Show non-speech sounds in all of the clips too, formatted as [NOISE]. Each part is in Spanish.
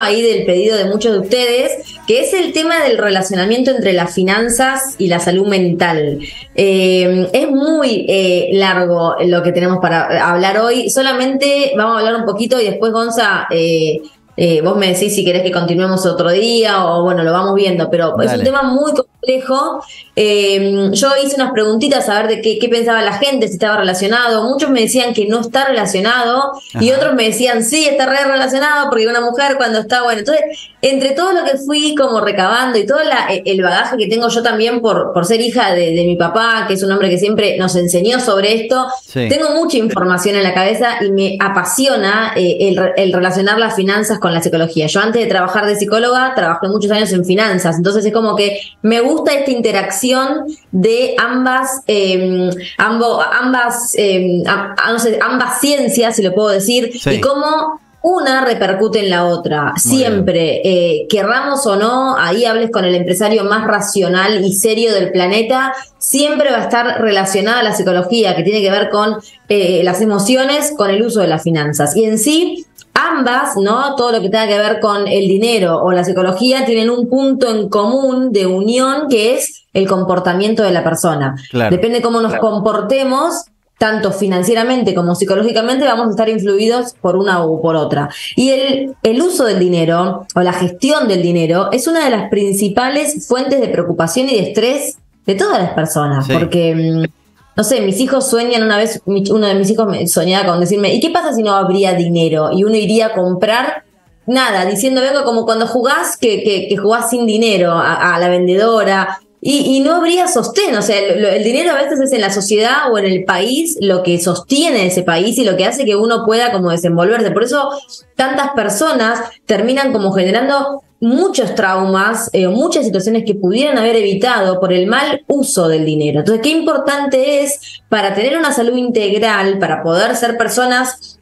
ahí del pedido de muchos de ustedes, que es el tema del relacionamiento entre las finanzas y la salud mental. Eh, es muy eh, largo lo que tenemos para hablar hoy, solamente vamos a hablar un poquito y después Gonza... Eh, vos me decís si querés que continuemos otro día o bueno, lo vamos viendo, pero es un tema muy complejo. Yo hice unas preguntitas a ver de qué, pensaba la gente, si estaba relacionado. Muchos me decían que no está relacionado y otros me decían sí, está re relacionado porque una mujer cuando está, bueno, entonces entre todo lo que fui como recabando y todo e, el bagaje que tengo yo también por, por ser hija de, mi papá, que es un hombre que siempre nos enseñó sobre esto, tengo mucha información en la cabeza y me apasiona eh, el, relacionar las finanzas con la psicología. Yo antes de trabajar de psicóloga, trabajé muchos años en finanzas, entonces es como que me gusta esta interacción de ambas, eh, ambas, em, no sé, ambas ciencias, si lo puedo decir, y cómo una repercute en la otra. Siempre, eh, querramos o no, ahí hables con el empresario más racional y serio del planeta, siempre va a estar relacionada a la psicología, que tiene que ver con eh, las emociones, con el uso de las finanzas. Y en sí, ambas, ¿no? Todo lo que tenga que ver con el dinero o la psicología tienen un punto en común de unión que es el comportamiento de la persona. Depende cómo nos comportemos, tanto financieramente como psicológicamente, vamos a estar influidos por una u por otra. Y el, el uso del dinero o la gestión del dinero es una de las principales fuentes de preocupación y de estrés de todas las personas, porque mm, no sé, mis hijos sueñan una vez, uno de mis hijos soñaba con decirme, ¿y qué pasa si no habría dinero? Y uno iría a comprar nada, diciendo, vengo como cuando jugás, que, que, jugás sin dinero a, la vendedora, y, no habría sostén, o sea, el, dinero a veces es en la sociedad o en el país lo que sostiene ese país y lo que hace que uno pueda como desenvolverse. Por eso tantas personas terminan como generando muchos traumas eh, muchas situaciones que pudieran haber evitado por el mal uso del dinero. Entonces, qué importante es para tener una salud integral, para poder ser personas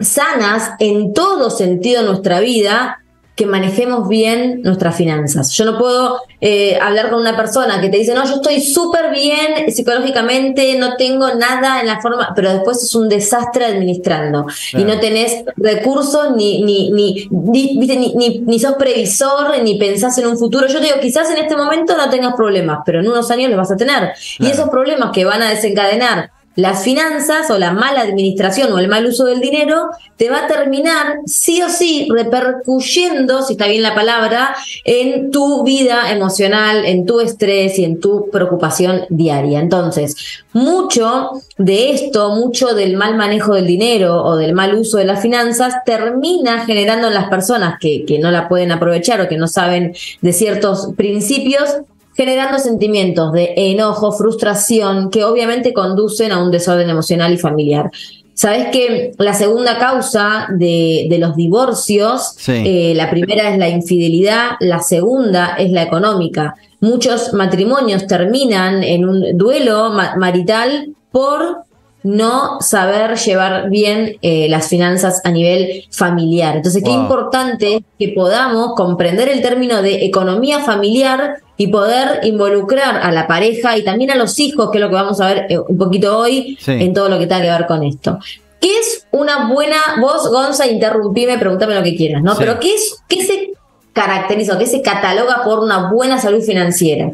sanas en todo sentido de nuestra vida, que manejemos bien nuestras finanzas. Yo no puedo eh, hablar con una persona que te dice, no, yo estoy súper bien psicológicamente, no tengo nada en la forma, pero después es un desastre administrando y no tenés recursos ni ni ni, ni, ni, sos previsor ni pensás en un futuro. Yo te digo, quizás en este momento no tengas problemas, pero en unos años los vas a tener. Y esos problemas que van a desencadenar las finanzas o la mala administración o el mal uso del dinero te va a terminar sí o sí repercuyendo, si está bien la palabra, en tu vida emocional, en tu estrés y en tu preocupación diaria. Entonces, mucho de esto, mucho del mal manejo del dinero o del mal uso de las finanzas termina generando en las personas que, que no la pueden aprovechar o que no saben de ciertos principios generando sentimientos de enojo, frustración, que obviamente conducen a un desorden emocional y familiar. Sabes que la segunda causa de, los divorcios, eh, la primera es la infidelidad, la segunda es la económica. Muchos matrimonios terminan en un duelo marital por no saber llevar bien eh, las finanzas a nivel familiar. Entonces, qué importante que podamos comprender el término de economía familiar y poder involucrar a la pareja y también a los hijos, que es lo que vamos a ver eh, un poquito hoy en todo lo que tenga que ver con esto. ¿Qué es una buena, vos Gonza, interrumpime, pregúntame lo que quieras, ¿no? Pero ¿qué, es, ¿qué se caracteriza, qué se cataloga por una buena salud financiera?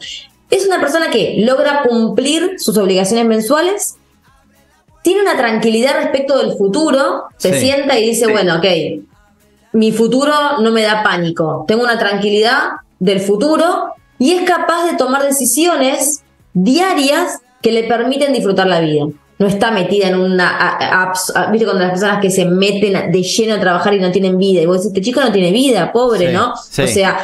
Es una persona que logra cumplir sus obligaciones mensuales, tiene una tranquilidad respecto del futuro, se sienta y dice, bueno, ok, mi futuro no me da pánico, tengo una tranquilidad del futuro y es capaz de tomar decisiones diarias que le permiten disfrutar la vida. No está metida en una viste cuando las personas que se meten de lleno a trabajar y no tienen vida. Y vos decís, este chico no tiene vida, pobre, ¿no? O sea,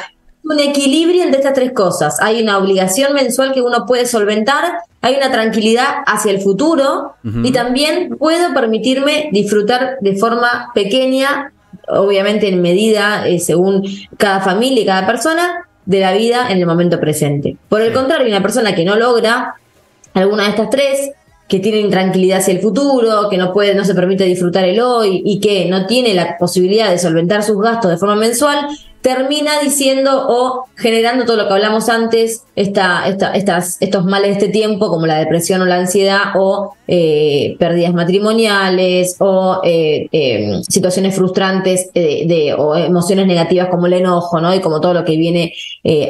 un equilibrio entre estas tres cosas. Hay una obligación mensual que uno puede solventar, hay una tranquilidad hacia el futuro y también puedo permitirme disfrutar de forma pequeña, obviamente en medida eh, según cada familia y cada persona, de la vida en el momento presente. Por el contrario, una persona que no logra alguna de estas tres, que tiene intranquilidad hacia el futuro, que no puede, no se permite disfrutar el hoy y que no tiene la posibilidad de solventar sus gastos de forma mensual, termina diciendo o generando todo lo que hablamos antes, esta, estas, estos males de este tiempo, como la depresión o la ansiedad, o eh, pérdidas matrimoniales, o eh, em, situaciones frustrantes de, o emociones negativas como el enojo, ¿no? Y como todo lo que viene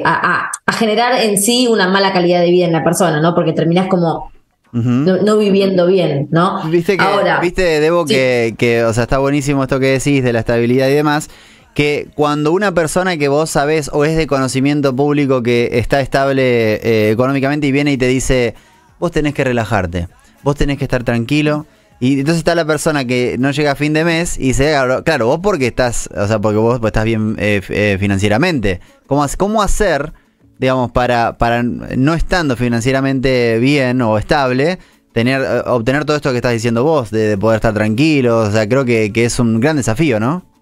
a, generar en sí una mala calidad de vida en la persona, ¿no? Porque terminas como no, viviendo bien, ¿no? Viste que, Ahora, viste, Debo, que, que, o sea, está buenísimo esto que decís de la estabilidad y demás que cuando una persona que vos sabés o es de conocimiento público que está estable eh, económicamente y viene y te dice, vos tenés que relajarte, vos tenés que estar tranquilo. Y entonces está la persona que no llega a fin de mes y dice, claro, vos porque estás, o sea, porque vos estás bien eh, eh, financieramente. ¿Cómo, ¿Cómo hacer, digamos, para, para no estando financieramente bien o estable, tener, obtener todo esto que estás diciendo vos, de, poder estar tranquilo? O sea, creo que, que es un gran desafío, ¿no?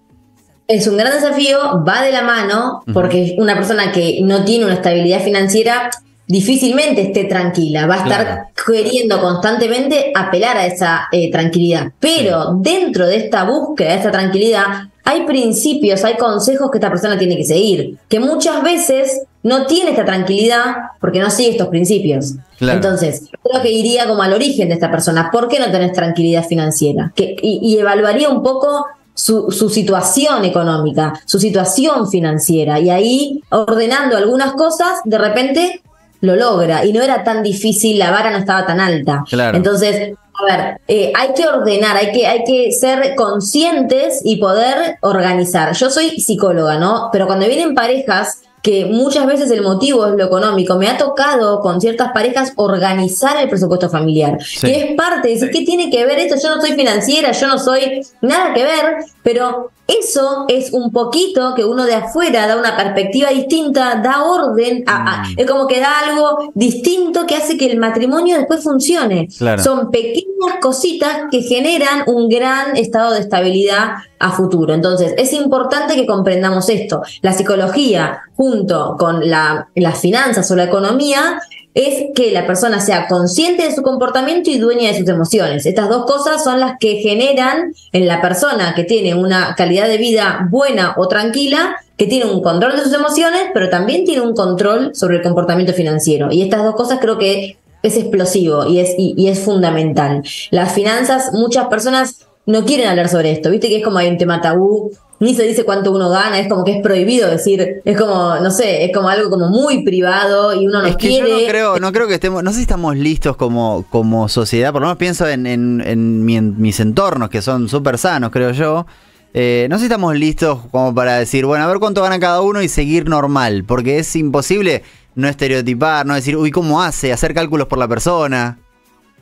Es un gran desafío, va de la mano, porque una persona que no tiene una estabilidad financiera difícilmente esté tranquila, va a estar queriendo constantemente apelar a esa eh, tranquilidad. Pero dentro de esta búsqueda, de esta tranquilidad, hay principios, hay consejos que esta persona tiene que seguir, que muchas veces no tiene esta tranquilidad porque no sigue estos principios. Entonces, creo que iría como al origen de esta persona. ¿Por qué no tenés tranquilidad financiera? Que, y evaluaría un poco su, situación económica, su situación financiera. Y ahí, ordenando algunas cosas, de repente lo logra. Y no era tan difícil, la vara no estaba tan alta. Entonces, a ver, eh, hay que ordenar, hay que, hay que ser conscientes y poder organizar. Yo soy psicóloga, ¿no? Pero cuando vienen parejas que muchas veces el motivo es lo económico. Me ha tocado con ciertas parejas organizar el presupuesto familiar. Y es parte, decir, ¿qué tiene que ver esto? Yo no soy financiera, yo no soy nada que ver, pero eso es un poquito que uno de afuera da una perspectiva distinta, da orden, a, mm. es como que da algo distinto que hace que el matrimonio después funcione. Son pequeñas cositas que generan un gran estado de estabilidad a futuro. Entonces, es importante que comprendamos esto. La psicología, junto con la, las finanzas o la economía, es que la persona sea consciente de su comportamiento y dueña de sus emociones. Estas dos cosas son las que generan en la persona que tiene una calidad de vida buena o tranquila, que tiene un control de sus emociones, pero también tiene un control sobre el comportamiento financiero. Y estas dos cosas creo que es explosivo y es, y es fundamental. Las finanzas, muchas personas no quieren hablar sobre esto, viste que es como hay un tema tabú ni se dice cuánto uno gana, es como que es prohibido decir, es como, no sé, es como algo como muy privado y uno no es que quiere. Yo no creo, no creo que estemos, no sé si estamos listos como, como sociedad, por lo menos pienso en, en, mis entornos que son súper sanos, creo yo. Eh, no sé si estamos listos como para decir, bueno, a ver cuánto gana cada uno y seguir normal, porque es imposible no estereotipar, no decir, uy, ¿cómo hace? Hacer cálculos por la persona.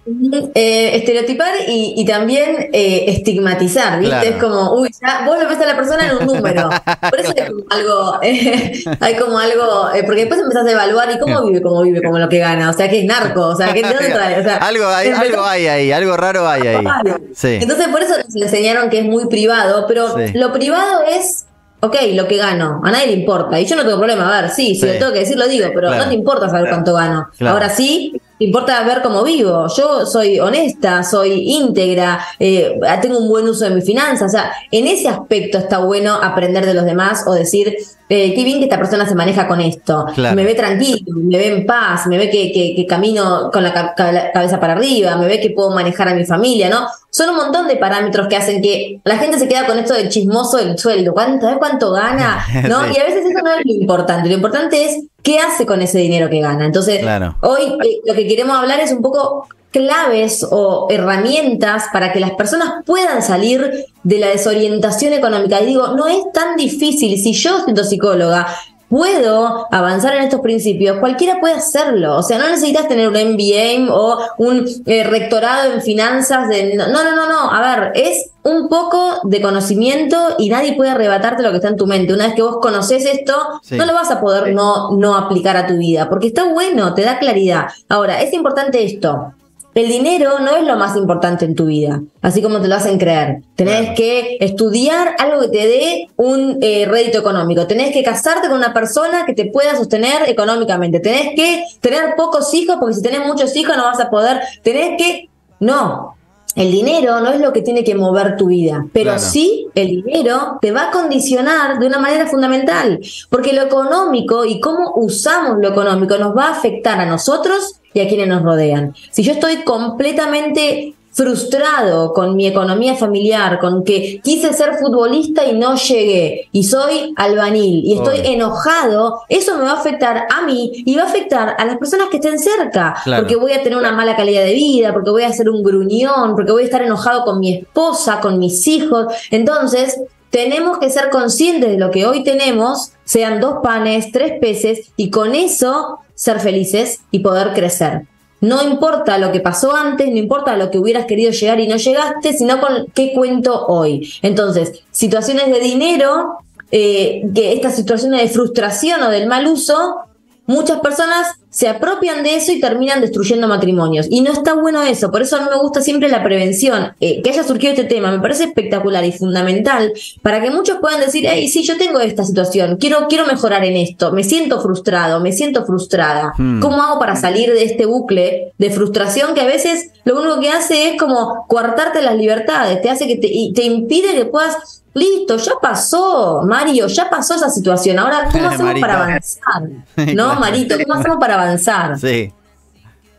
Eh, estereotipar y, también eh, estigmatizar, ¿viste? Es como, uy, ya, vos lo ves a la persona en un número. Por eso hay como algo, [LAUGHS] hay como algo, eh, porque después empezás a evaluar y cómo vive, cómo vive, como lo que gana, o sea, que es narco, o sea, que dónde [LAUGHS] trae, o sea, algo, hay, algo hay ahí, algo raro hay ahí. Entonces por eso nos enseñaron que es muy privado, pero lo privado es ok, lo que gano, a nadie le importa. Y yo no tengo problema, a ver, sí, si lo tengo que decir, lo digo, pero no te importa saber cuánto gano. Ahora sí, importa ver cómo vivo. Yo soy honesta, soy íntegra, eh, tengo un buen uso de mis finanzas. O sea, en ese aspecto está bueno aprender de los demás o decir, eh, qué bien que esta persona se maneja con esto. Me ve tranquilo, me ve en paz, me ve que, camino con la, cabeza para arriba, me ve que puedo manejar a mi familia, ¿no? Son un montón de parámetros que hacen que la gente se queda con esto del chismoso del sueldo. ¿Cuánto, cuánto gana? [LAUGHS] ¿No? Y a veces eso no es lo importante. Lo importante es qué hace con ese dinero que gana. Entonces, hoy eh, lo que queremos hablar es un poco claves o herramientas para que las personas puedan salir de la desorientación económica. Y digo, no es tan difícil. Si yo, siendo psicóloga, puedo avanzar en estos principios, cualquiera puede hacerlo. O sea, no necesitas tener un MBA o un eh, rectorado en finanzas. De... No, no, no, no. A ver, es un poco de conocimiento y nadie puede arrebatarte lo que está en tu mente. Una vez que vos conoces esto, no lo vas a poder no, no aplicar a tu vida, porque está bueno, te da claridad. Ahora, es importante esto. El dinero no es lo más importante en tu vida, así como te lo hacen creer. Tenés que estudiar algo que te dé un eh, rédito económico. Tenés que casarte con una persona que te pueda sostener económicamente. Tenés que tener pocos hijos, porque si tenés muchos hijos no vas a poder. Tenés que... No, el dinero no es lo que tiene que mover tu vida, pero sí el dinero te va a condicionar de una manera fundamental, porque lo económico y cómo usamos lo económico nos va a afectar a nosotros y a quienes nos rodean. Si yo estoy completamente frustrado con mi economía familiar, con que quise ser futbolista y no llegué, y soy albanil y estoy enojado, eso me va a afectar a mí y va a afectar a las personas que estén cerca, porque voy a tener una mala calidad de vida, porque voy a ser un gruñón, porque voy a estar enojado con mi esposa, con mis hijos. Entonces, tenemos que ser conscientes de lo que hoy tenemos, sean dos panes, tres peces, y con eso ser felices y poder crecer. No importa lo que pasó antes, no importa lo que hubieras querido llegar y no llegaste, sino con qué cuento hoy. Entonces, situaciones de dinero, eh, que estas situaciones de frustración o del mal uso, muchas personas se apropian de eso y terminan destruyendo matrimonios. Y no está bueno eso, por eso a mí me gusta siempre la prevención. Eh, que haya surgido este tema me parece espectacular y fundamental para que muchos puedan decir, hey, sí, yo tengo esta situación, quiero, quiero mejorar en esto, me siento frustrado, me siento frustrada. Hmm. ¿Cómo hago para salir de este bucle de frustración que a veces lo único que hace es como coartarte las libertades, te hace que te, te impide que puedas Listo, ya pasó, Mario, ya pasó esa situación. Ahora, ¿cómo [LAUGHS] hacemos para avanzar? [LAUGHS] ¿No, Marito? ¿Cómo hacemos para avanzar? Sí.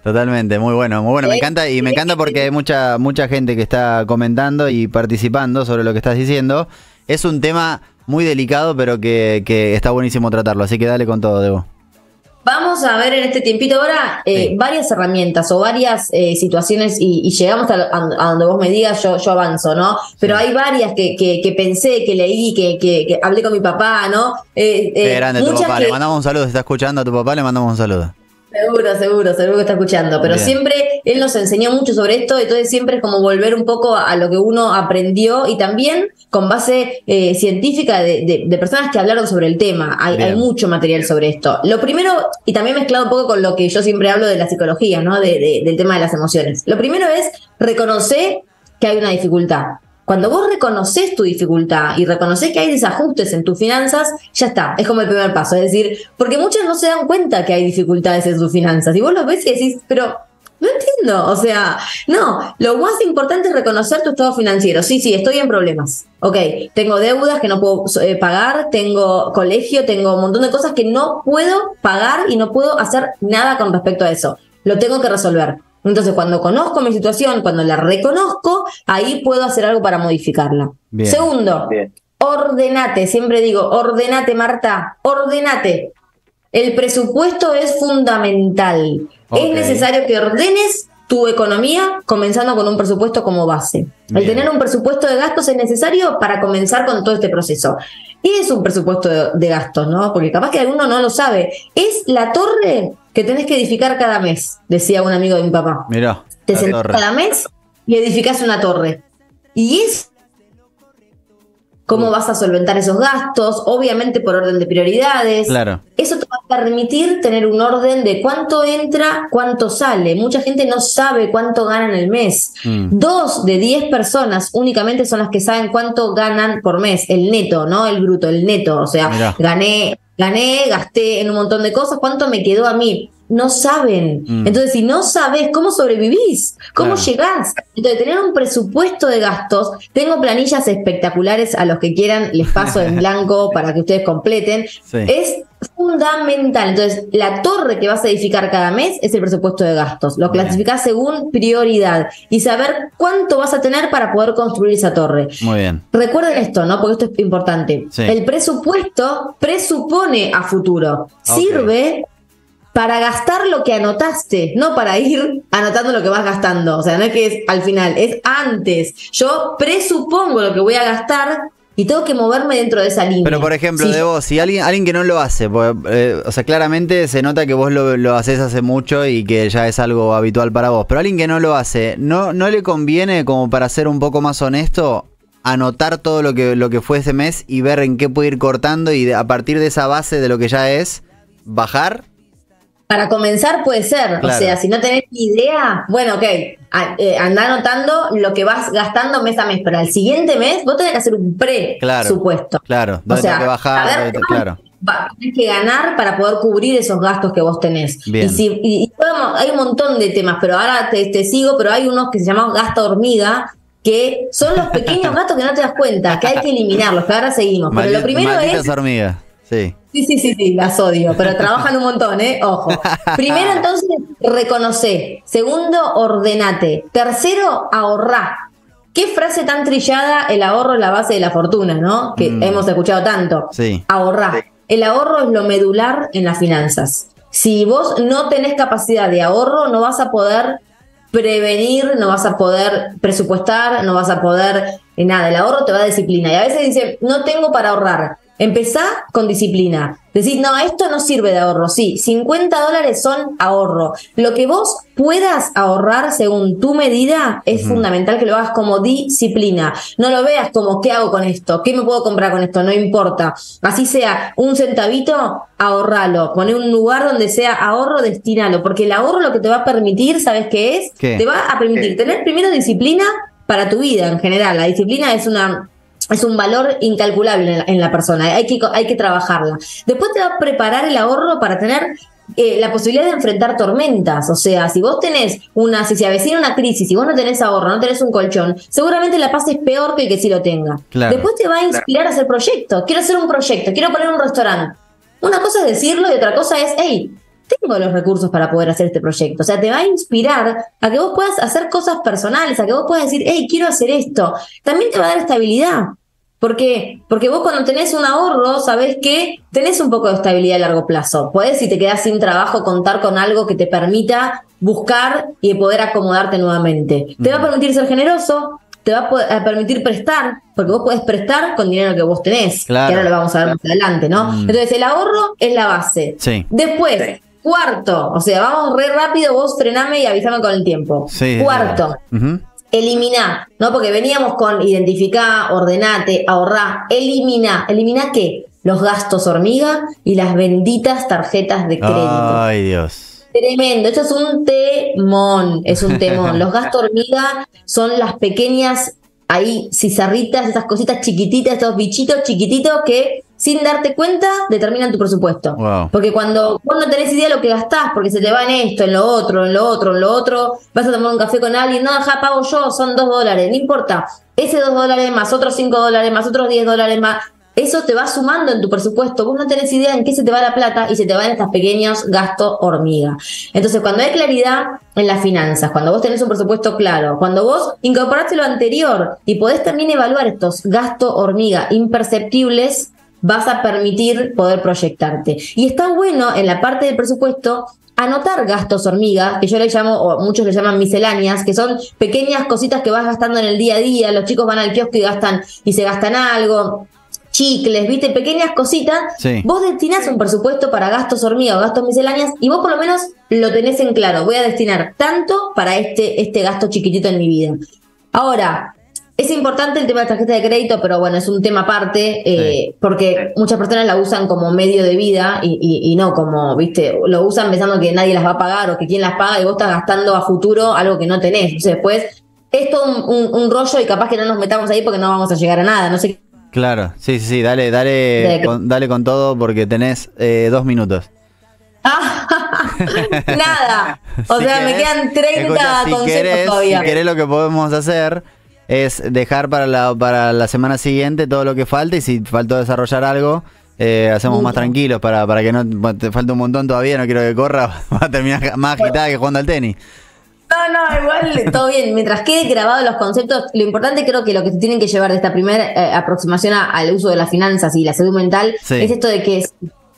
Totalmente, muy bueno, muy bueno, me encanta y me encanta porque hay mucha mucha gente que está comentando y participando sobre lo que estás diciendo. Es un tema muy delicado, pero que, que está buenísimo tratarlo, así que dale con todo, Debo. Vamos a ver en este tiempito ahora eh, varias herramientas o varias eh, situaciones y, llegamos a, donde vos me digas, yo, yo avanzo, ¿no? Pero hay varias que, que, pensé, que leí, que, que, hablé con mi papá, ¿no? Eh, eh grande tu papá, le mandamos un saludo, si está escuchando a tu papá, le mandamos un saludo. Seguro, seguro, seguro que está escuchando. Pero siempre él nos enseñó mucho sobre esto, entonces siempre es como volver un poco a, lo que uno aprendió y también con base eh, científica de, personas que hablaron sobre el tema. Hay, mucho material sobre esto. Lo primero, y también mezclado un poco con lo que yo siempre hablo de la psicología, ¿no? del tema de las emociones. Lo primero es reconocer que hay una dificultad. Cuando vos reconoces tu dificultad y reconoces que hay desajustes en tus finanzas, ya está, es como el primer paso. Es decir, porque muchos no se dan cuenta que hay dificultades en sus finanzas. Y vos lo ves y decís, pero no entiendo. O sea, no, lo más importante es reconocer tu estado financiero. Sí, sí, estoy en problemas. Ok, tengo deudas que no puedo eh, pagar, tengo colegio, tengo un montón de cosas que no puedo pagar y no puedo hacer nada con respecto a eso. Lo tengo que resolver. Entonces, cuando conozco mi situación, cuando la reconozco, ahí puedo hacer algo para modificarla. Segundo, ordenate. Siempre digo, ordenate, Marta, ordenate. El presupuesto es fundamental. Es necesario que ordenes tu economía comenzando con un presupuesto como base. El tener un presupuesto de gastos es necesario para comenzar con todo este proceso. ¿Qué es un presupuesto de, gastos? ¿no? Porque capaz que alguno no lo sabe. Es la torre que tenés que edificar cada mes, decía un amigo de mi papá. Mira. Te sentás cada mes y edificás una torre. Y es cómo vas a solventar esos gastos, obviamente por orden de prioridades. Claro. Eso te va a permitir tener un orden de cuánto entra, cuánto sale. Mucha gente no sabe cuánto gana en el mes. Mm. Dos de diez personas únicamente son las que saben cuánto ganan por mes, el neto, ¿no? El bruto, el neto. O sea, gané, gané, gasté en un montón de cosas, ¿cuánto me quedó a mí? No saben. Mm. Entonces, si no sabes cómo sobrevivís, cómo llegás. Entonces, tener un presupuesto de gastos, tengo planillas espectaculares a los que quieran, les paso en [LAUGHS] blanco para que ustedes completen. Es fundamental. Entonces, la torre que vas a edificar cada mes es el presupuesto de gastos. Lo clasificás según prioridad y saber cuánto vas a tener para poder construir esa torre. Muy bien. Recuerden esto, ¿no? Porque esto es importante. El presupuesto presupone a futuro. Sirve para gastar lo que anotaste, no para ir [LAUGHS] anotando lo que vas gastando. O sea, no es que es al final, es antes. Yo presupongo lo que voy a gastar y tengo que moverme dentro de esa línea. Pero por ejemplo, de vos, si alguien, alguien que no lo hace, eh, o sea, claramente se nota que vos lo, lo, haces hace mucho y que ya es algo habitual para vos, pero alguien que no lo hace, ¿no, no le conviene como para ser un poco más honesto? anotar todo lo que, lo que fue ese mes y ver en qué puede ir cortando y a partir de esa base de lo que ya es, bajar para comenzar puede ser, o sea, si no tenés ni idea, bueno, ok, eh, anda anotando lo que vas gastando mes a mes, pero al siguiente mes vos tenés que hacer un pre-supuesto. Claro, claro, o sea, que bajar, claro. Tienes que ganar para poder cubrir esos gastos que vos tenés. Y, si, y, hay un montón de temas, pero ahora te, te sigo, pero hay unos que se llaman gasto hormiga, que son los pequeños [LAUGHS] gatos que no te das cuenta, que hay que eliminarlos, que ahora seguimos. Pero lo primero es. hormigas, sí. Sí, sí, sí, sí, las odio, pero [LAUGHS] trabajan un montón, ¿eh? Ojo. Primero, [LAUGHS] entonces, reconoce. Segundo, ordenate. Tercero, ahorrá. Qué frase tan trillada, el ahorro es la base de la fortuna, ¿no? Que mm. hemos escuchado tanto. Sí. Ahorrá. El ahorro es lo medular en las finanzas. Si vos no tenés capacidad de ahorro, no vas a poder prevenir, no vas a poder presupuestar, no vas a poder eh, nada. El ahorro te va a disciplina. Y a veces dice, no tengo para ahorrar. Empezá con disciplina. Decís, no, esto no sirve de ahorro. Sí, 50 dólares son ahorro. Lo que vos puedas ahorrar según tu medida es fundamental que lo hagas como disciplina. No lo veas como, ¿qué hago con esto? ¿Qué me puedo comprar con esto? No importa. Así sea un centavito, ahorralo. Poné un lugar donde sea ahorro, destínalo. Porque el ahorro lo que te va a permitir, ¿sabes qué es? Te va a permitir tener primero disciplina para tu vida en general. La disciplina es una es un valor incalculable en la, persona, hay que, hay que trabajarla. Después te va a preparar el ahorro para tener eh, la posibilidad de enfrentar tormentas. O sea, si vos tenés una, si se avecina una crisis, si vos no tenés ahorro, no tenés un colchón, seguramente la pases peor que el que sí lo tenga. Después te va a inspirar a hacer proyectos. Quiero hacer un proyecto, quiero poner un restaurante. Una cosa es decirlo y otra cosa es, hey, tengo los recursos para poder hacer este proyecto. O sea, te va a inspirar a que vos puedas hacer cosas personales, a que vos puedas decir, hey, quiero hacer esto. También te va a dar estabilidad. ¿Por qué? Porque vos cuando tenés un ahorro, sabés que tenés un poco de estabilidad a largo plazo. Puedes, si te quedás sin trabajo, contar con algo que te permita buscar y poder acomodarte nuevamente. Te va a permitir ser generoso, te va a permitir prestar, porque vos podés prestar con dinero que vos tenés, que ahora lo vamos a ver más adelante, ¿no? Mm. Entonces, el ahorro es la base. Sí. Después, Cuarto, o sea, vamos re rápido, vos frename y avísame con el tiempo. Cuarto, eliminar, ¿no? Porque veníamos con identificar, ordenate, ahorrar, eliminar. ¿Eliminar qué? Los gastos hormiga y las benditas tarjetas de crédito. Ay, Dios. Tremendo, esto es un temón, es un temón. [LAUGHS] Los gastos hormiga son las pequeñas ahí cizarritas, esas cositas chiquititas, estos bichitos chiquititos que sin darte cuenta determinan tu presupuesto. Porque cuando vos no tenés idea de lo que gastás, porque se te va en esto, en lo otro, en lo otro, en lo otro, vas a tomar un café con alguien, no, ja, pago yo, son dos dólares, no importa. Ese dos dólares más, otros cinco dólares más, otros diez dólares más, eso te va sumando en tu presupuesto. Vos no tenés idea en qué se te va la plata y se te van estos pequeños gastos hormiga. Entonces, cuando hay claridad en las finanzas, cuando vos tenés un presupuesto claro, cuando vos incorporaste lo anterior y podés también evaluar estos gastos hormiga imperceptibles, vas a permitir poder proyectarte. Y está bueno en la parte del presupuesto anotar gastos hormiga, que yo le llamo, o muchos le llaman misceláneas, que son pequeñas cositas que vas gastando en el día a día, los chicos van al kiosco y gastan, y se gastan algo, chicles, viste, pequeñas cositas, vos destinás un presupuesto para gastos hormiga o gastos misceláneas y vos por lo menos lo tenés en claro, voy a destinar tanto para este, este gasto chiquitito en mi vida. Ahora, es importante el tema de tarjeta de crédito, pero bueno, es un tema aparte, eh, porque muchas personas la usan como medio de vida y, no como, viste, lo usan pensando que nadie las va a pagar o que quién las paga y vos estás gastando a futuro algo que no tenés. Entonces después es todo un, rollo y capaz que no nos metamos ahí porque no vamos a llegar a nada. No sé Claro, sí, sí, sí, dale, dale, con, dale con todo porque tenés eh, dos minutos. [LAUGHS] nada. O sea, me quedan 30 consejos todavía. Si querés lo que podemos hacer es dejar para la, para la semana siguiente todo lo que falta y si faltó desarrollar algo, eh, hacemos más tranquilos para, para que no te falte un montón todavía, no quiero que corra, [LAUGHS] va a terminar más agitada que jugando al tenis. No, no, igual [LAUGHS] todo bien. Mientras quede grabado los conceptos, lo importante creo que lo que se tienen que llevar de esta primera eh, aproximación al uso de las finanzas y la salud mental es esto de que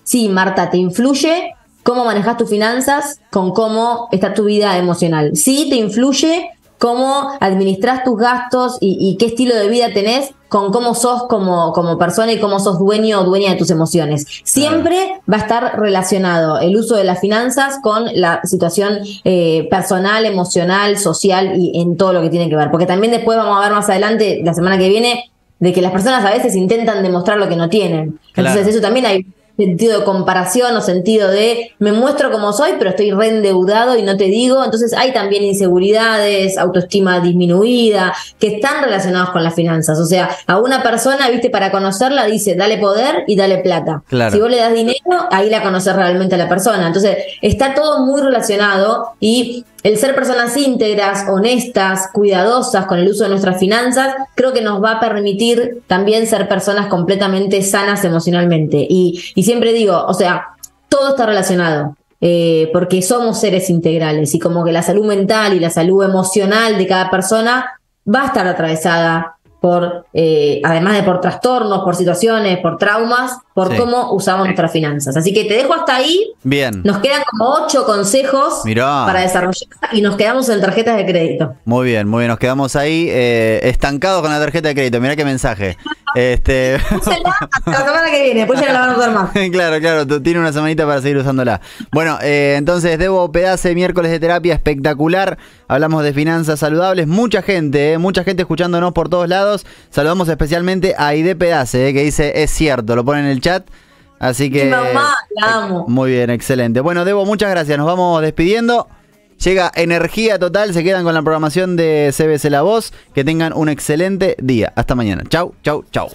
sí, Marta, te influye cómo manejas tus finanzas con cómo está tu vida emocional. Sí, te influye cómo administras tus gastos y, qué estilo de vida tenés con cómo sos como, como persona y cómo sos dueño o dueña de tus emociones. Siempre va a estar relacionado el uso de las finanzas con la situación eh, personal, emocional, social y en todo lo que tiene que ver. Porque también después vamos a ver más adelante, la semana que viene, de que las personas a veces intentan demostrar lo que no tienen. Entonces eso también hay sentido de comparación o sentido de me muestro como soy, pero estoy reendeudado y no te digo. Entonces hay también inseguridades, autoestima disminuida, que están relacionados con las finanzas. O sea, a una persona, viste, para conocerla dice, dale poder y dale plata. Si vos le das dinero, ahí la conoces realmente a la persona. Entonces, está todo muy relacionado y el ser personas íntegras, honestas, cuidadosas con el uso de nuestras finanzas, creo que nos va a permitir también ser personas completamente sanas emocionalmente. Y, siempre digo, o sea, todo está relacionado. Eh, porque somos seres integrales y como que la salud mental y la salud emocional de cada persona va a estar atravesada por, eh, además de por trastornos, por situaciones, por traumas, por cómo usamos nuestras finanzas. Así que te dejo hasta ahí. Bien. Nos quedan como ocho consejos para desarrollar y nos quedamos en tarjetas de crédito. Muy bien, muy bien. Nos quedamos ahí eh, estancados con la tarjeta de crédito. Mirá qué mensaje. este... la semana que viene, después ya la van a usar más. [LAUGHS] claro, claro. Tiene una semanita para seguir usándola. Bueno, eh, entonces debo pedace miércoles de terapia espectacular. Hablamos de finanzas saludables. Mucha gente, mucha gente escuchándonos por todos lados. Saludamos especialmente a Ide Pedace, eh, que dice, es cierto, lo pone en el chat. Así que... mamá, la amo. Muy bien, excelente. Bueno, Debo, muchas gracias. Nos vamos despidiendo. Llega energía total, se quedan con la programación de CBC La Voz. Que tengan un excelente día. Hasta mañana. Chau, chau, chau.